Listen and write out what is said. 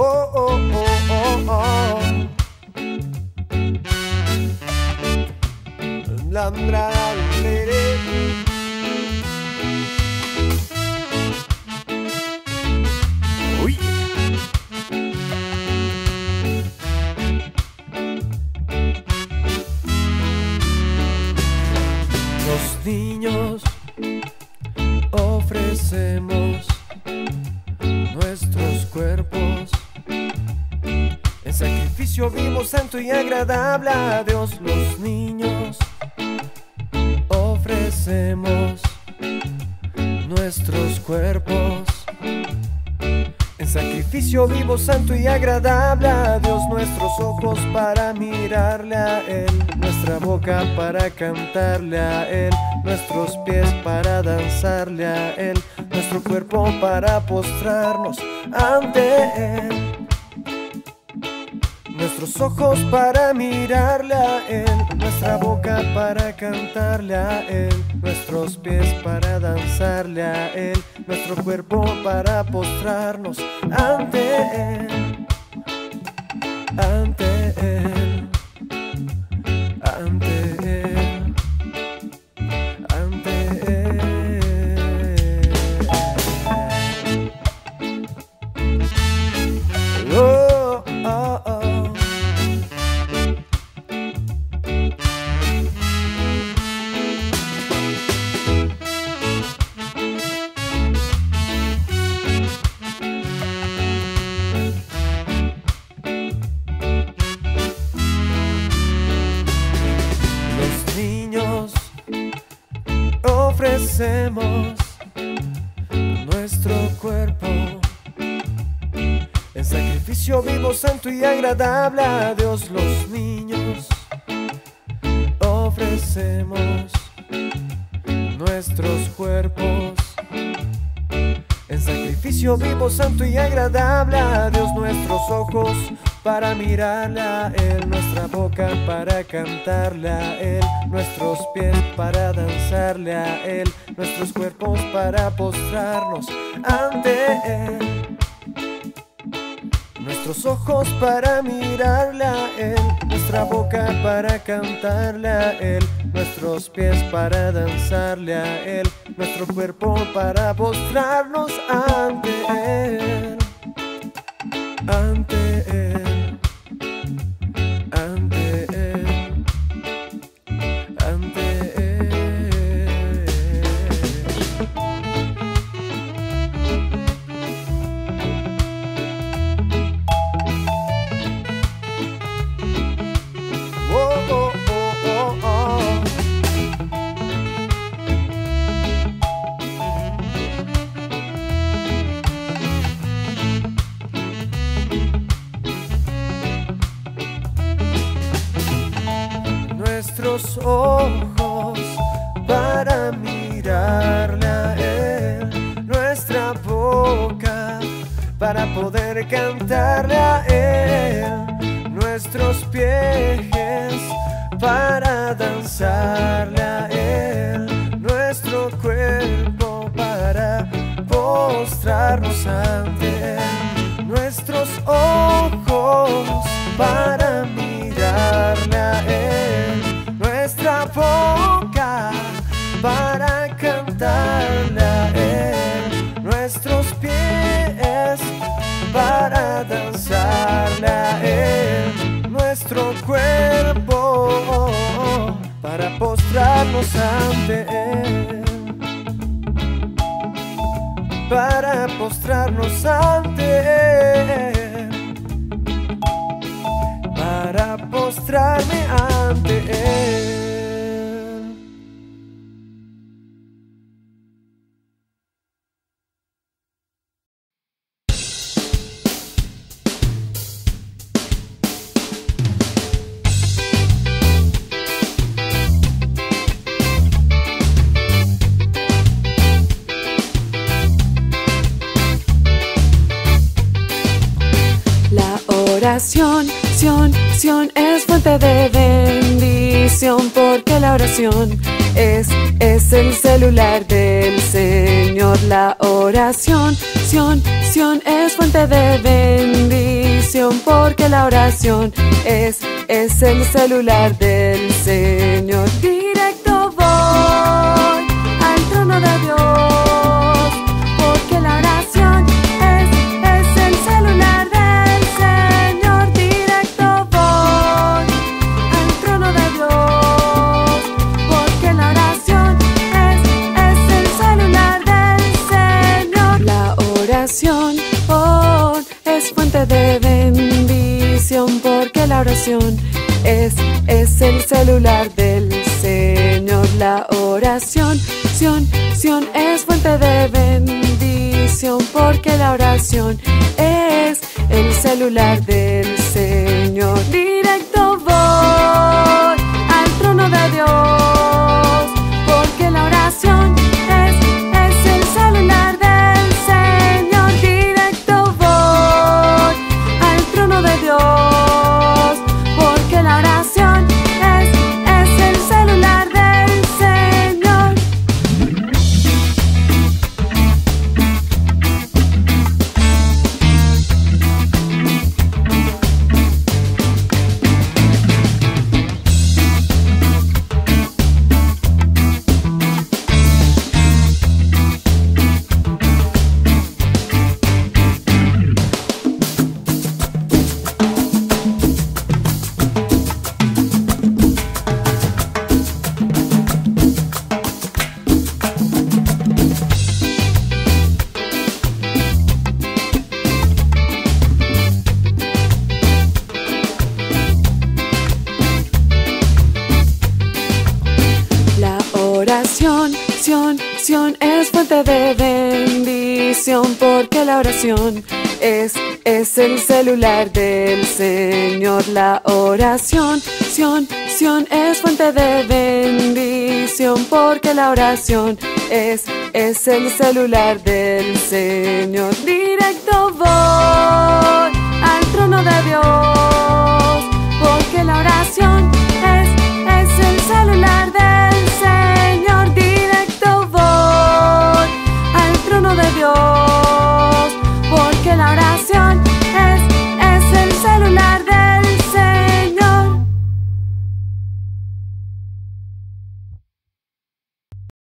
Oh, oh, oh, oh, oh. La, la, la, le, le. Uy. Los niños ofrecemos nuestros cuerpos sacrificio vivo, santo y agradable a Dios. Los niños ofrecemos nuestros cuerpos en sacrificio vivo, santo y agradable a Dios. Nuestros ojos para mirarle a Él, nuestra boca para cantarle a Él, nuestros pies para danzarle a Él, nuestro cuerpo para postrarnos ante Él. Nuestros ojos para mirarle a Él, nuestra boca para cantarle a Él, nuestros pies para danzarle a Él, nuestro cuerpo para postrarnos ante Él, ante Él, ante Él, ofrecemos nuestro cuerpo en sacrificio vivo, santo y agradable a Dios. Los niños ofrecemos nuestros cuerpos en sacrificio vivo, santo y agradable a Dios. Nuestros ojos para mirarle a Él, nuestra boca para cantarle a Él, nuestros pies para danzarle a Él, nuestros cuerpos para postrarnos ante Él. Nuestros ojos para mirarle a Él, nuestra boca para cantarle a Él, nuestros pies para danzarle a Él, nuestro cuerpo para postrarnos ante Él, ante Él, Nuestros ojos para mirarle a Él, nuestra boca para poder cantarle a Él, nuestros pies para danzarle a Él, nuestro cuerpo para postrarnos ante Él, nuestros ojos para postrarnos ante Él, para postrarme ante Él. Oración, sion, sion es fuente de porque la oración es, es el celular del Señor. La oración, sion, sion es fuente de bendición porque la oración es, es el celular del Señor. Directo voy al trono de Dios porque la oración oración es, es el celular del Señor. La oración, sion, sion es fuente de bendición porque la oración es el celular del de bendición, porque la oración es, es el celular del Señor. La oración, sion, sion, es fuente de bendición, porque la oración es, es el celular del Señor. Directo voy al trono de Dios, porque la oración es, es el celular del